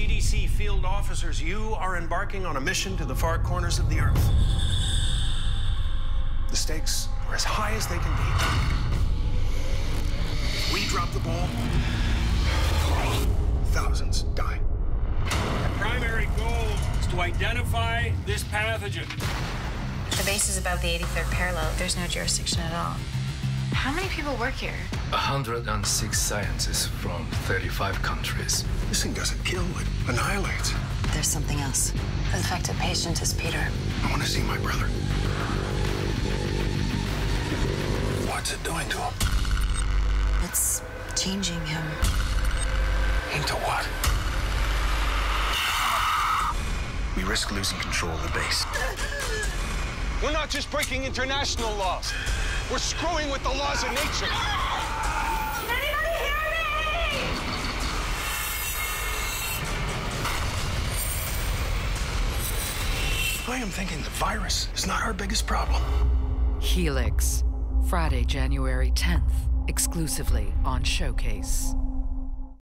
CDC field officers, you are embarking on a mission to the far corners of the Earth. The stakes are as high as they can be. We drop the ball, thousands die. Our primary goal is to identify this pathogen. The base is above the 83rd parallel. There's no jurisdiction at all. How many people work here? 106 scientists from 35 countries. This thing doesn't kill, it annihilates. There's something else. The infected patient is Peter. I want to see my brother. What's it doing to him? It's changing him. Into what? We risk losing control of the base. We're not just breaking international laws. We're screwing with the laws of nature. Anybody hear me? I am thinking the virus is not our biggest problem. Helix. Friday, January 10th, exclusively on Showcase.